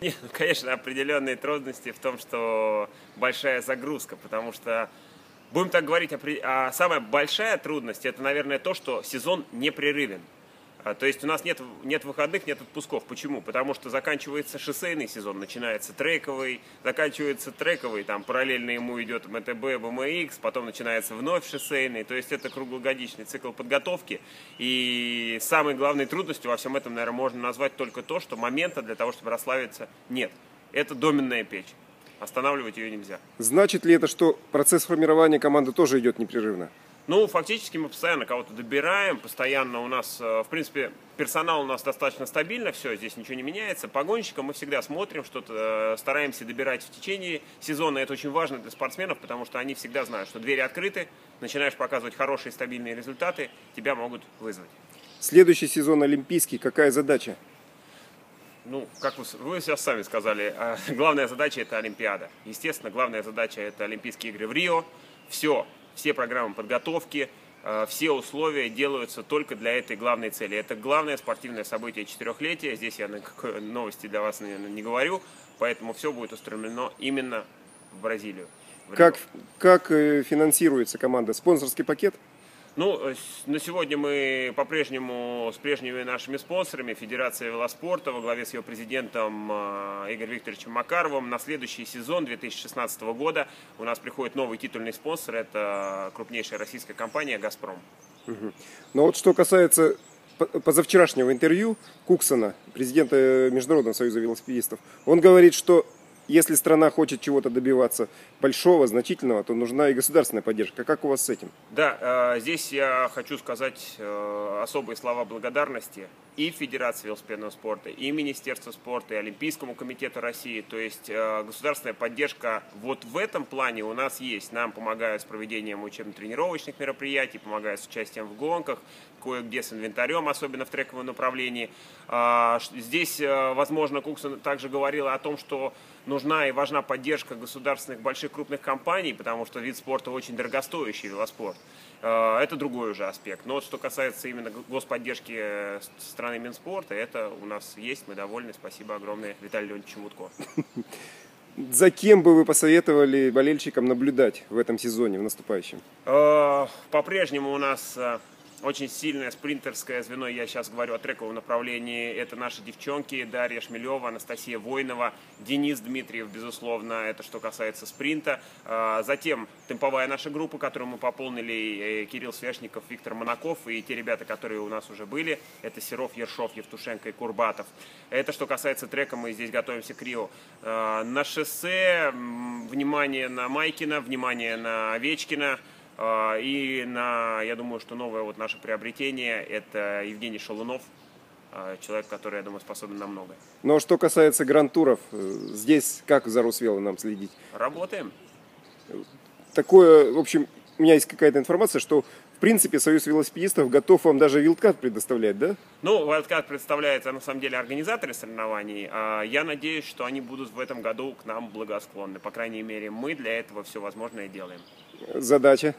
Нет, ну, конечно, определенные трудности в том, что большая загрузка, потому что, будем так говорить, а самая большая трудность, это, наверное, то, что сезон непрерывен. А, то есть у нас нет, нет выходных, нет отпусков. Почему? Потому что заканчивается шоссейный сезон, начинается трековый, заканчивается трековый, там параллельно ему идет МТБ, БМХ, потом начинается вновь шоссейный. То есть это круглогодичный цикл подготовки. И самой главной трудностью во всем этом, наверное, можно назвать только то, что момента для того, чтобы расслабиться, нет. Это доменная печь. Останавливать ее нельзя. Значит ли это, что процесс формирования команды тоже идет непрерывно? Ну, фактически мы постоянно кого-то добираем, постоянно у нас, э, в принципе, персонал у нас достаточно стабильно, все, здесь ничего не меняется. Погонщикам мы всегда смотрим, что-то э, стараемся добирать в течение сезона. Это очень важно для спортсменов, потому что они всегда знают, что двери открыты, начинаешь показывать хорошие стабильные результаты, тебя могут вызвать. Следующий сезон олимпийский, какая задача? ну, как вы, вы сейчас сами сказали, а, главная задача это Олимпиада. Естественно, главная задача это Олимпийские игры в Рио. Все, все программы подготовки, э, все условия делаются только для этой главной цели. Это главное спортивное событие четырехлетия. Здесь я никакой новости для вас, наверное, не говорю. Поэтому все будет устремлено именно в Бразилию. Как, как э, финансируется команда? Спонсорский пакет? Ну, э, на сегодня мы по-прежнему с прежними нашими спонсорами, Федерация велоспорта во главе с ее президентом э, Игорем Викторовичем Макаровым. На следующий сезон 2016 года у нас приходит новый титульный спонсор, это крупнейшая российская компания «Газпром». Угу. Но вот что касается позавчерашнего интервью Куксона, президента Международного союза велосипедистов, он говорит, что если страна хочет чего-то добиваться большого, значительного, то нужна и государственная поддержка. Как у вас с этим? Да, э, здесь я хочу сказать э, особые слова благодарности и Федерации велосипедного спорта, и Министерству спорта, и Олимпийскому комитету России. То есть э, государственная поддержка вот в этом плане у нас есть. Нам помогают с проведением учебно-тренировочных мероприятий, помогают с участием в гонках, кое-где с инвентарем, особенно в трековом направлении. А, здесь, возможно, Куксон также говорила о том, что нужна и важна поддержка государственных больших крупных компаний, потому что вид спорта очень дорогостоящий, велоспорт. Э, это другой уже аспект. Но что касается именно господдержки э, страны Минспорта, это у нас есть, мы довольны. Спасибо огромное Виталию Леонидовичу Мутко. За кем бы вы посоветовали болельщикам наблюдать в этом сезоне, в наступающем? Э, по-прежнему у нас очень сильное спринтерское звено, я сейчас говорю о трековом направлении, это наши девчонки Дарья Шмелева, Анастасия Войнова, Денис Дмитриев, безусловно, это что касается спринта. А, затем темповая наша группа, которую мы пополнили, э, Кирилл Свящников, Виктор Монаков и те ребята, которые у нас уже были, это Серов, Ершов, Евтушенко и Курбатов. Это что касается трека, мы здесь готовимся к Рио. А, на шоссе внимание на Майкина, внимание на Овечкина, и на, я думаю, что новое вот наше приобретение – это Евгений Шалунов, а, человек, который, я думаю, способен на многое. Но ну, а что касается грантуров, э, здесь как за Русвеллой нам следить? Работаем. Такое, в общем, у меня есть какая-то информация, что в принципе, Союз велосипедистов готов вам даже вилдкат предоставлять, да? Ну, вилдкат представляется на самом деле организаторы соревнований. Я надеюсь, что они будут в этом году к нам благосклонны. По крайней мере, мы для этого все возможное делаем. Задача?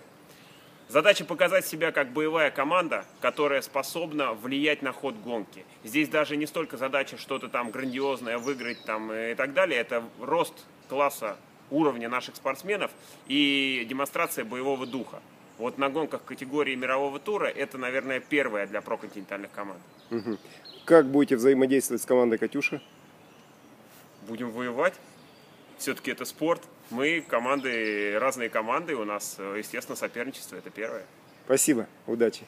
Задача показать себя как боевая команда, которая способна влиять на ход гонки. Здесь даже не столько задача что-то там грандиозное выиграть там и так далее. Это рост класса уровня наших спортсменов и демонстрация боевого духа. Вот на гонках категории мирового тура это, наверное, первое для проконтинентальных команд. Угу. Как будете взаимодействовать с командой «Катюша»? Будем воевать все-таки это спорт. Мы команды, разные команды, у нас, естественно, соперничество, это первое. Спасибо, удачи.